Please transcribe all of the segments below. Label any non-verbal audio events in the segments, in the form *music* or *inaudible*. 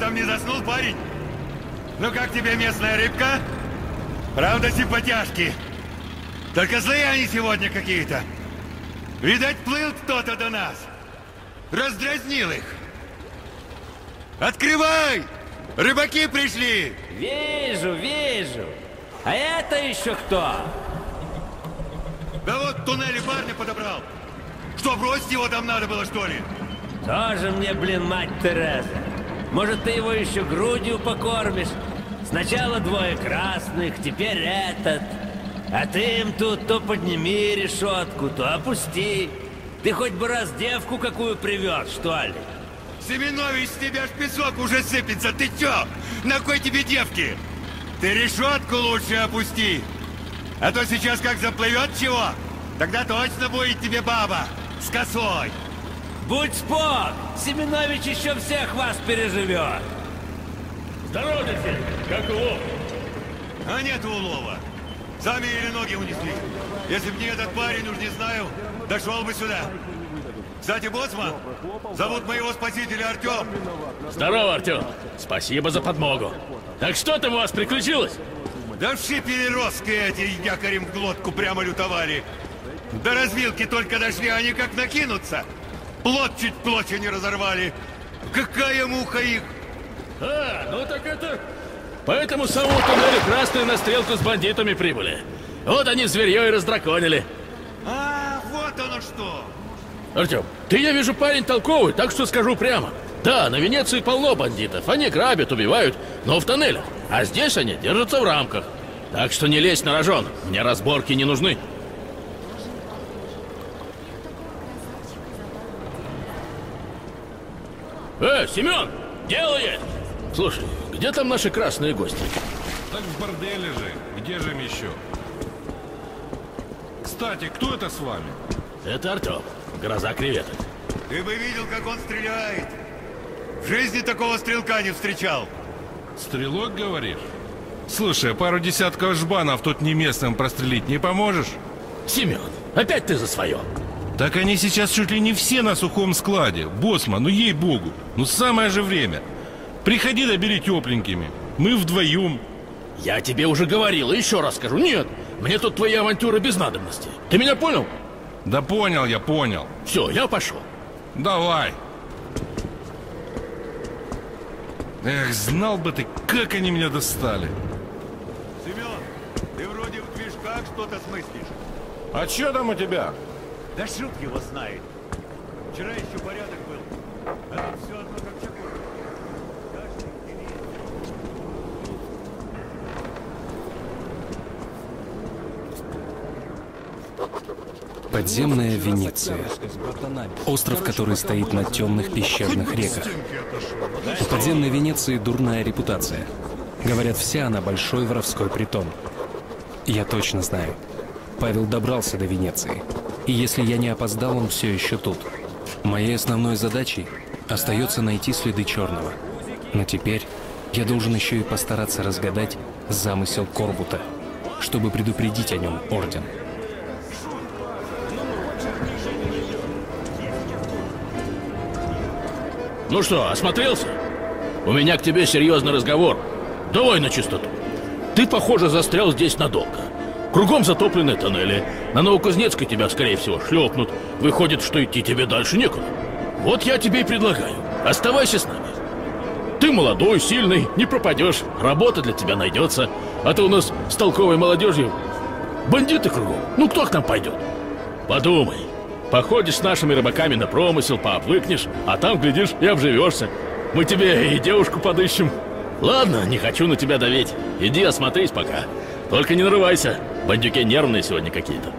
Там не заснул, парень? Ну как тебе местная рыбка? Правда, симпатяшки. Только злые они сегодня какие-то. Видать, плыл кто-то до нас. Раздразнил их. Открывай! Рыбаки пришли! Вижу, вижу. А это еще кто? Да вот в туннеле парня подобрал. Что, бросить его там надо было, что ли? Тоже мне, блин, мать Тереза. Может, ты его еще грудью покормишь? Сначала двое красных, теперь этот. А ты им тут то подними решетку, то опусти. Ты хоть бы раз девку какую привез, что ли? Семенович, с тебя ж песок уже сыпется. Ты чё? На кой тебе девки? Ты решетку лучше опусти. А то сейчас как заплывет чего, тогда точно будет тебе баба с косой. Будь спок! Семенович еще всех вас переживет! Здорово, дядя! Как улов? А нет улова. Сами или ноги унесли. Если б не этот парень, уж не знаю, дошел бы сюда. Кстати, боцман, зовут моего спасителя Артем. Здорово, Артем. Спасибо за подмогу. Так что там у вас приключилось? Да вши переростки эти якорем в глотку прямо лютовали. До развилки только дошли, они как накинутся. Плот чуть клочья не разорвали. Какая муха их! А, ну так это... По этому самому туннелю красные на стрелку с бандитами прибыли. Вот они зверье и раздраконили. А, вот оно что! Артем, ты, я вижу, парень толковый, так что скажу прямо. Да, на Венеции полно бандитов. Они грабят, убивают, но в тоннелях. А здесь они держатся в рамках. Так что не лезь на рожон. Мне разборки не нужны. Э, Семен! Дело есть! Слушай, где там наши красные гости? Так в борделе же. Где же им еще? Кстати, кто это с вами? Это Артем. Гроза креветок. Ты бы видел, как он стреляет. В жизни такого стрелка не встречал. Стрелок, говоришь? Слушай, пару десятков жбанов тут не местным прострелить не поможешь? Семен, опять ты за свое. Так они сейчас чуть ли не все на сухом складе. Боссман, ну ей-богу, ну самое же время. Приходи да бери тепленькими. Мы вдвоем. Я тебе уже говорил, и еще раз скажу. Нет, мне тут твои авантюры без надобности. Ты меня понял? Да понял я, понял. Все, я пошел. Давай. Эх, знал бы ты, как они меня достали. Семен, ты вроде в движках что-то смыслишь. А что там у тебя? Да шут его знает. Вчера еще порядок был. А тут все одно как деревья. Подземная Венеция. Остров, который стоит на темных песчаных реках. У подземной Венеции дурная репутация. Говорят, вся она большой воровской притон. Я точно знаю. Павел добрался до Венеции. И если я не опоздал, он все еще тут. Моей основной задачей остается найти следы черного. Но теперь я должен еще и постараться разгадать замысел Корбута, чтобы предупредить о нем Орден. Ну что, осмотрелся? У меня к тебе серьезный разговор. Давай на чистоту. Ты, похоже, застрял здесь надолго. Кругом затоплены тоннели. На Новокузнецкой тебя, скорее всего, шлепнут. Выходит, что идти тебе дальше некуда. Вот я тебе и предлагаю. Оставайся с нами. Ты молодой, сильный, не пропадешь. Работа для тебя найдется. А ты у нас с толковой молодежью. Бандиты кругом. Ну кто к нам пойдет? Подумай. Походишь с нашими рыбаками на промысел, пообвыкнешь, а там, глядишь, и обживешься. Мы тебе и девушку подыщем. Ладно, не хочу на тебя давить. Иди осмотрись пока. Только не нарывайся. Бандюки нервные сегодня какие-то.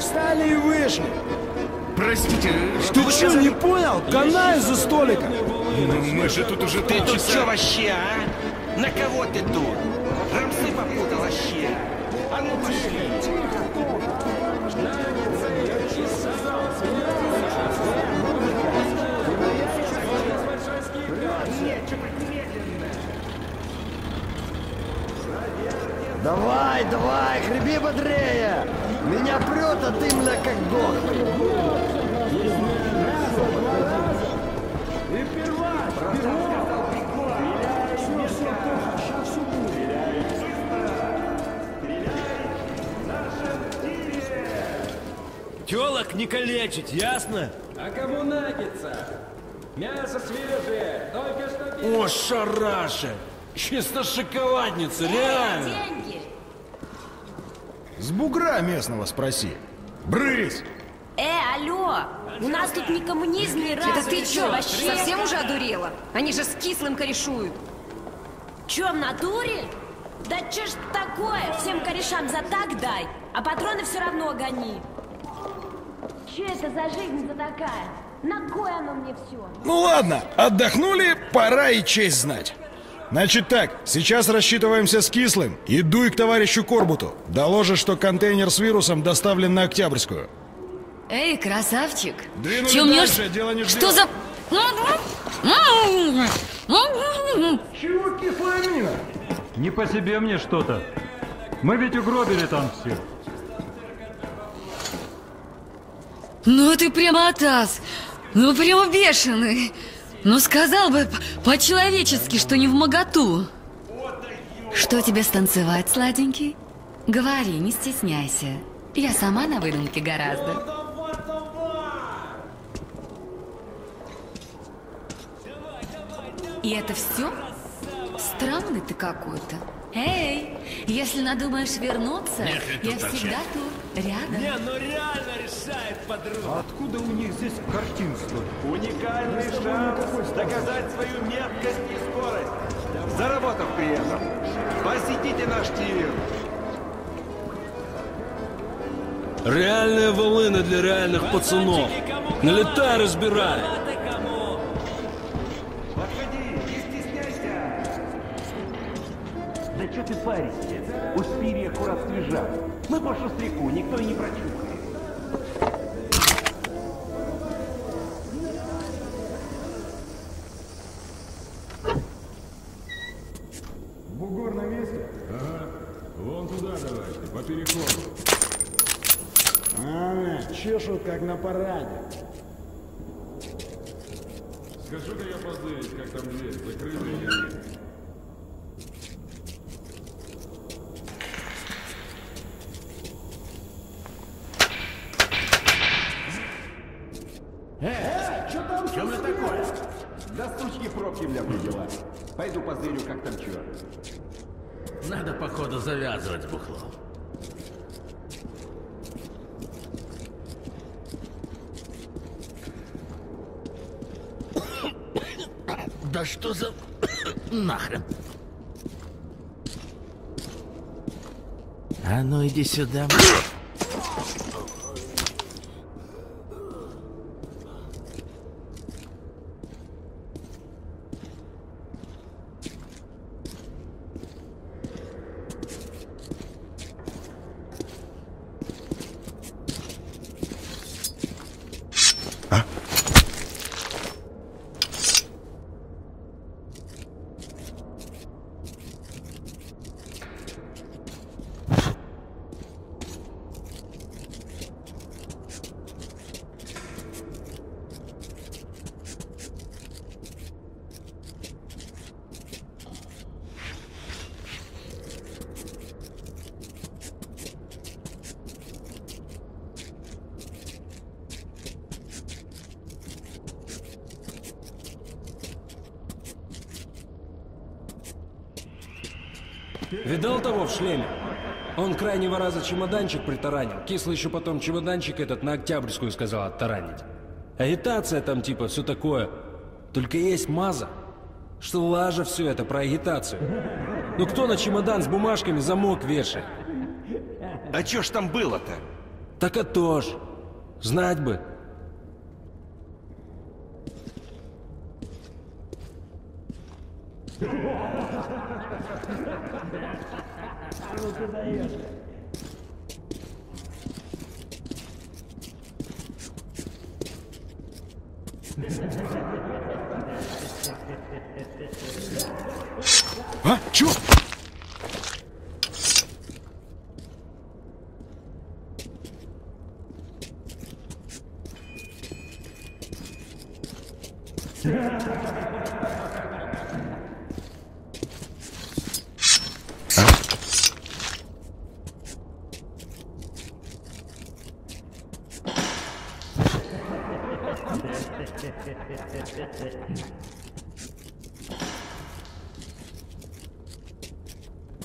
Встали и вышли. Простите, Ты что, не понял? Канай за столиком. Ну, мы же тут уже Ты тут что вообще, а? На кого ты тут? Рамсы попутал вообще. А ну пошли. Давай, давай, хреби бодрее! Меня прет, а ты, мля, как дохлый. Телок не калечить, ясно? А кому нагится? Мясо свежее, только что... О, шараша! Чисто шоколадница, реально! Деньги. С бугра местного спроси. Брысь! Э, алло, у нас тут не коммунизм ни разу. Это ты чё, вообще? совсем уже одурела? Они же с кислым корешуют. Чё, в натуре? Да чё ж такое? Всем корешам за так дай, а патроны все равно гони. Чё это за жизнь-то такая? На кой оно мне все? Ну ладно, отдохнули, пора и честь знать. Значит так, сейчас рассчитываемся с Кислым и дуй к товарищу Корбуту. Доложишь, что контейнер с вирусом доставлен на Октябрьскую. Эй, красавчик. Двинули Чё дальше, дело не Что за... Чего кислая мина? Не по себе мне что-то. Мы ведь угробили там все. Ну ты прямо атас. Ну прямо бешеный. Ну сказал бы по-человечески, что не в моготу. Что тебе станцевать, сладенький? Говори, не стесняйся. Я сама на выдумке гораздо. И это все? Странный ты какой-то. Эй, если надумаешь вернуться, Нет, я тут всегда тут, рядом. Не, ну реально решает подруга. Откуда у них здесь картин столько? Уникальный шанс доказать свою меткость и скорость, заработав при этом. Посетите наш тир. Реальная волына для реальных пацанов. Налетай, разбирай. Скажу-ка я поздырить, как там дверь, закрыта или нет. Что там? Что на такое? Да сучки пробки бля привела. Пойду позырю, как там чё. Надо, походу, завязывать с бухлом. Нахрен? А ну иди сюда. *laughs* Видал того в шлеме? Он крайнего раза чемоданчик притаранил. Кислый еще потом чемоданчик этот на Октябрьскую сказал оттаранить. Агитация там типа, все такое. Только есть маза, что лажа все это про агитацию. Ну кто на чемодан с бумажками замок вешает? А чё ж там было-то? Так а то ж. Знать бы. Ну ты даешь. А? Чё?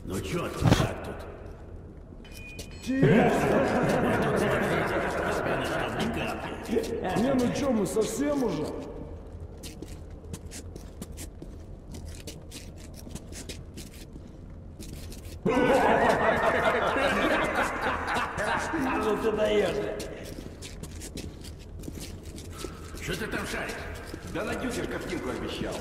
Ну чё ты как тут? Не, ну чё, мы совсем уже? Ну ты даешь. Что ты там шаришь? Да Надюхе ж картинку обещал.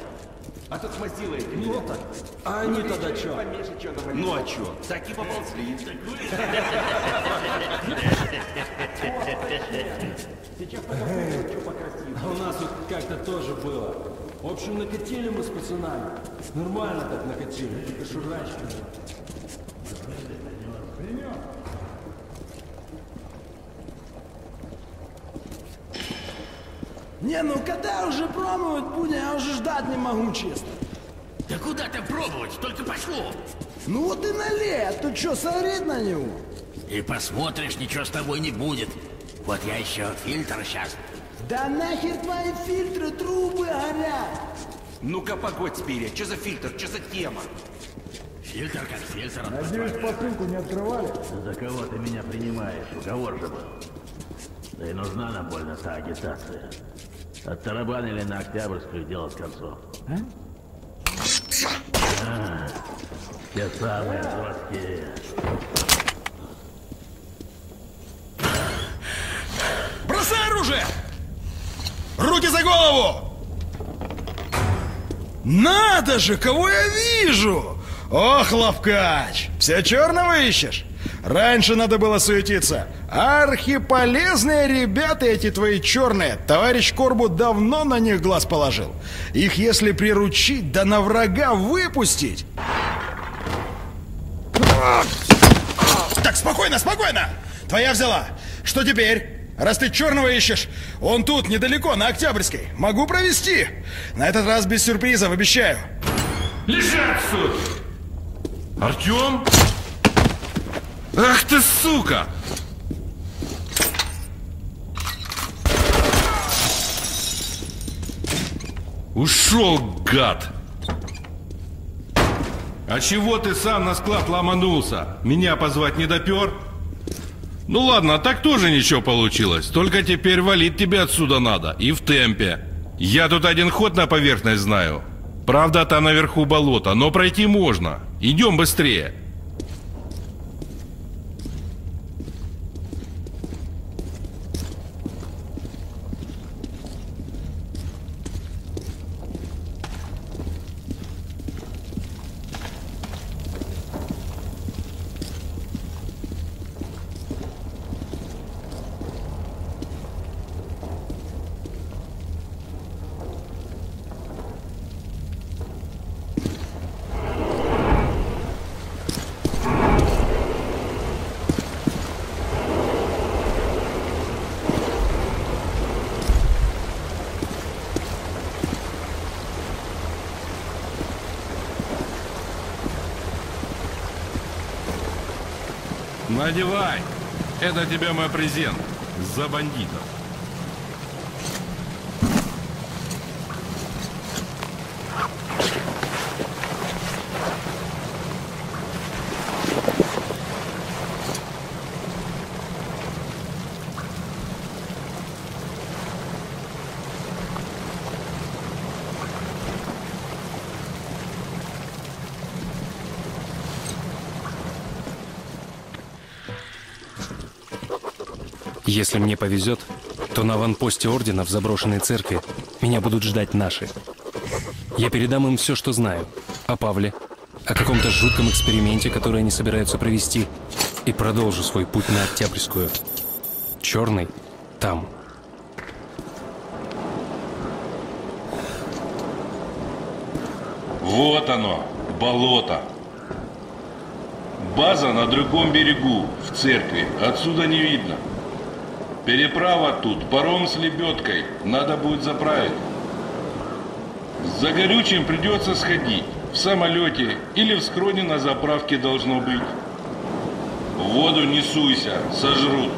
А тут смазила эти. Ну так. А они тогда навалить. Ну а чё? Так и поползли. Что. А у нас вот как-то тоже было. В общем, накатили мы с пацанами. Нормально так накатили. Только шурачки. Не, ну когда уже пробовать будем, я уже ждать не могу, честно. Да куда ты пробовать? Только пошло. Ну вот и налей, а то что, сорить на него? И посмотришь, ничего с тобой не будет. Вот я еще фильтр сейчас. Да нахер твои фильтры, трубы горят. Ну-ка, погодь, Спирия, что за фильтр, что за тема? Фильтр как фильтр. Надеюсь, посылку не открывали? За кого ты меня принимаешь? Уговор же был. Да и нужна нам больно та агитация. Оттарабанили на Октябрьскую дело с концом. А, те самые заводские. Бросай оружие! Руки за голову! Надо же, кого я вижу! Ох, Лавкач, все черного ищешь? Раньше надо было суетиться. Архиполезные ребята эти твои черные. Товарищ Корбу давно на них глаз положил. Их если приручить, да на врага выпустить. Так, спокойно, спокойно! Твоя взяла. Что теперь? Раз ты черного ищешь, он тут, недалеко, на Октябрьской. Могу провести. На этот раз без сюрпризов, обещаю. Лежать, суд! Артем? Ах ты, сука! Ушел, гад! А чего ты сам на склад ломанулся? Меня позвать не допер? Ну ладно, так тоже ничего получилось. Только теперь валить тебе отсюда надо. И в темпе. Я тут один ход на поверхность знаю. Правда, там наверху болото, но пройти можно. Идем быстрее. Надевай. Это тебе мой презент. За бандитов. Если мне повезет, то на аванпосте Ордена в заброшенной церкви меня будут ждать наши. Я передам им все, что знаю. О Павле, о каком-то жутком эксперименте, который они собираются провести, и продолжу свой путь на Октябрьскую. Черный там. Вот оно, болото. База на другом берегу, в церкви. Отсюда не видно. Переправа тут, паром с лебедкой. Надо будет заправить. За горючим придется сходить. В самолете или в скроне на заправке должно быть. В воду не суйся, сожрут.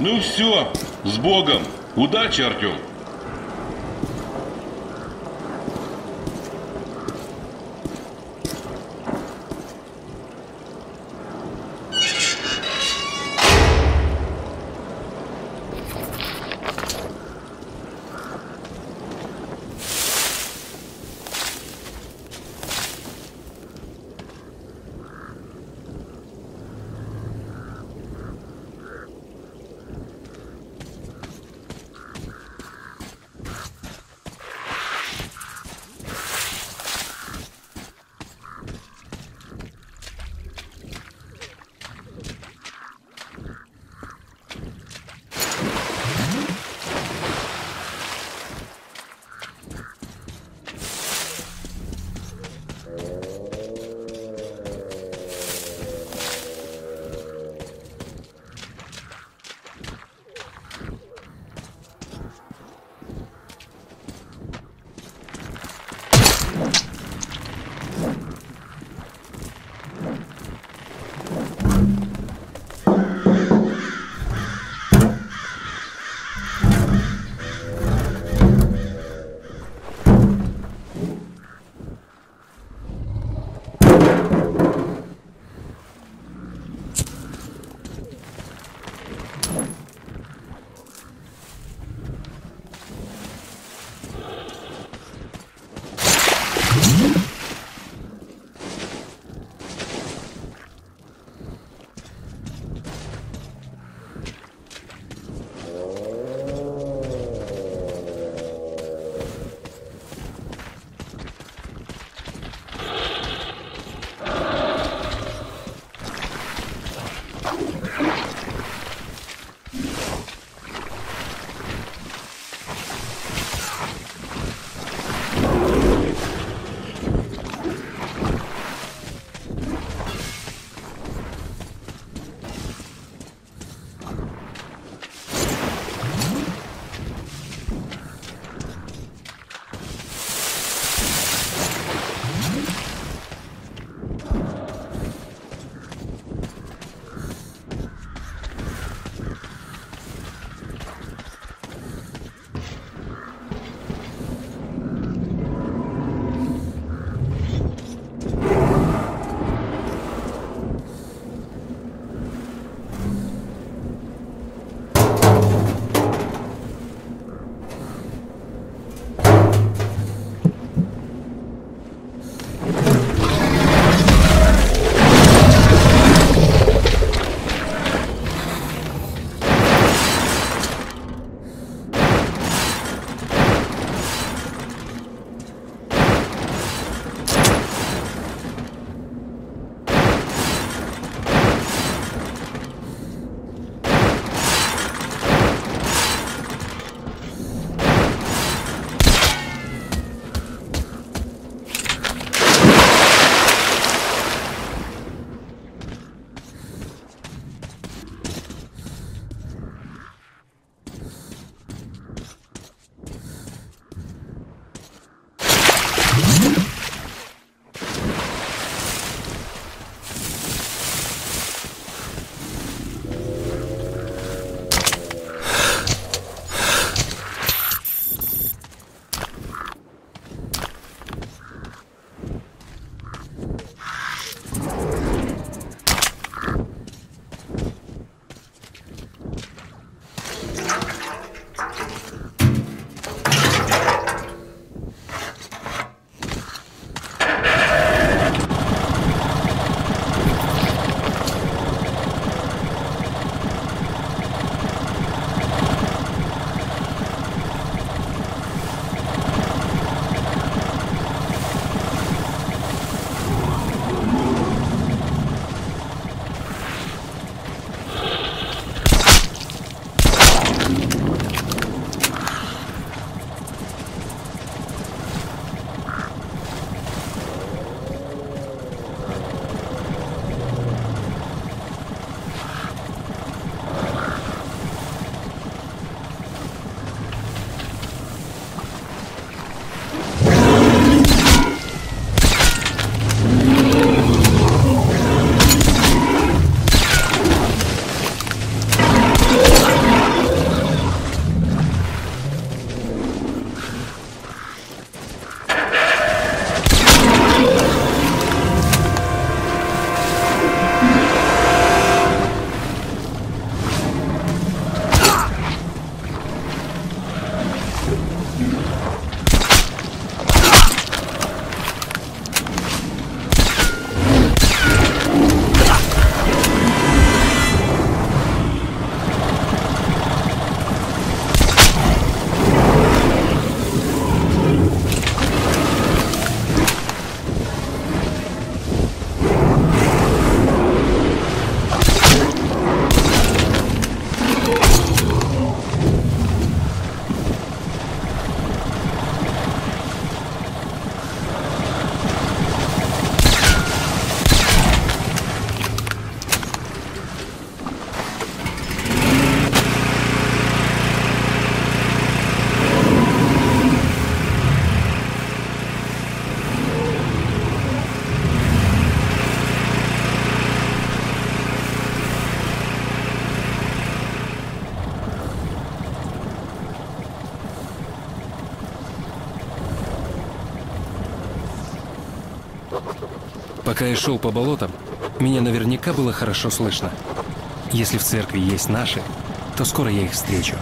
Ну все, с Богом. Удачи, Артем. Пока я шел по болотам, меня наверняка было хорошо слышно. Если в церкви есть наши, то скоро я их встречу.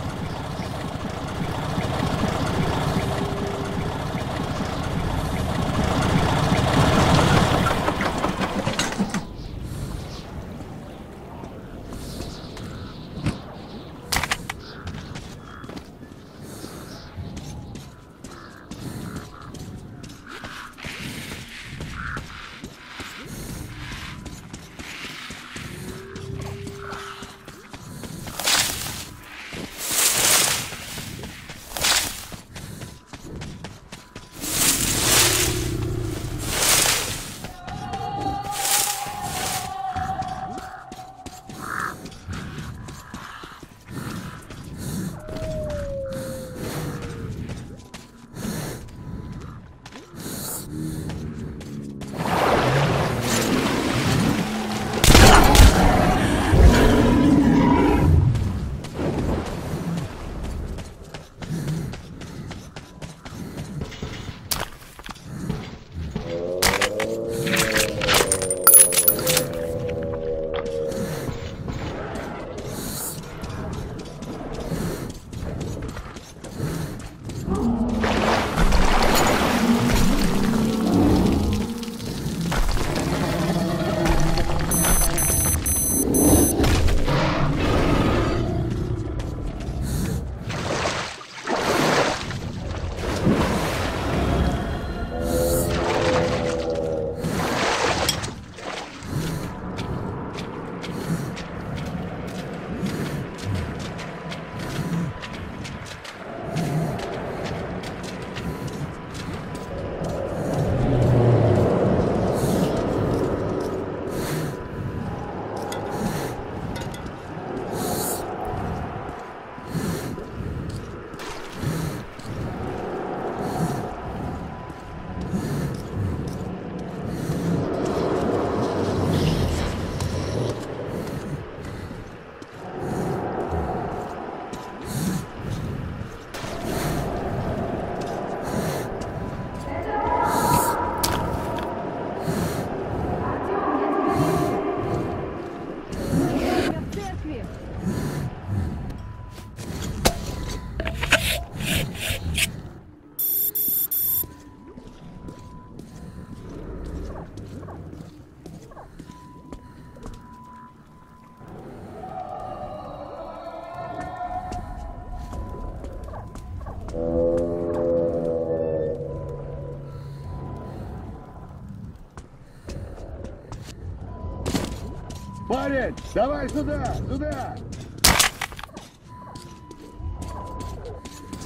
Давай сюда, сюда!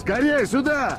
Скорее сюда!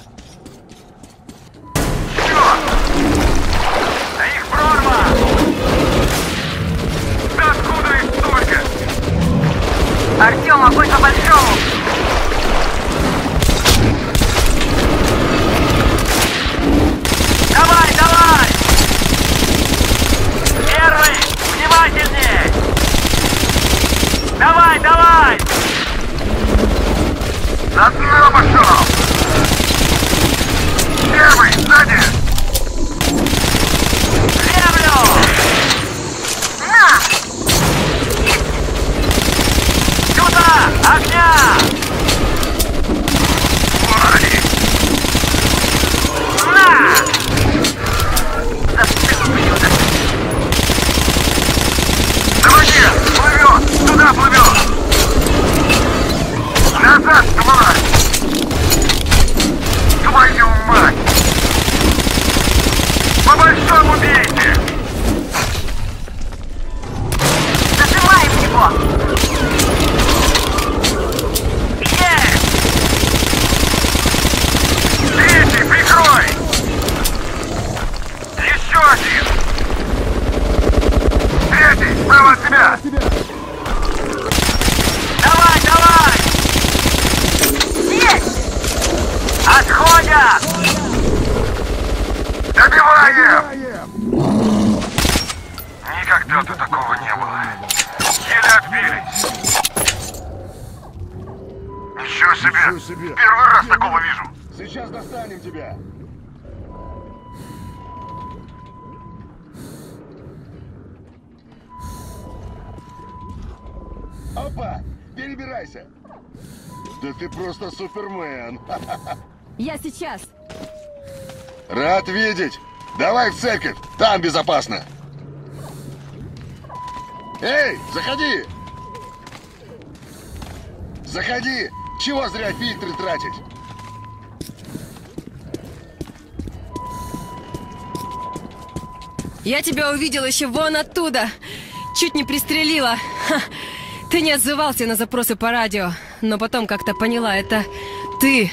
Опа! Перебирайся! Да ты просто супермен! Я сейчас. Рад видеть! Давай в церковь, там безопасно! Эй, заходи! Заходи! Чего зря фильтры тратить? Я тебя увидел еще вон оттуда. Чуть не пристрелила. Ха. Ты не отзывался на запросы по радио, но потом как-то поняла, это ты.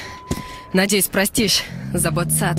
Надеюсь, простишь за ботсад.